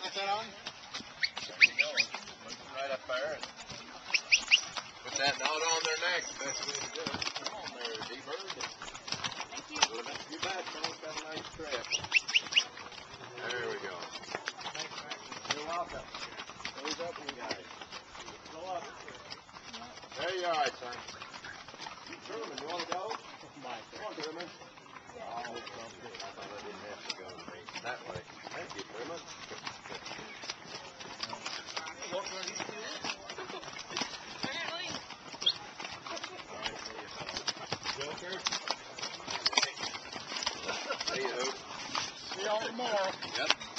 I said on. There you go. Looking right up there. And put that knot on their neck. That's the way to do it. Come on there, D-Bird. Thank you. You bet. Someone's got a nice trip. There we go. You're welcome. Who's up, you guys? Go up. There you are, son. You want to tomorrow. Yep.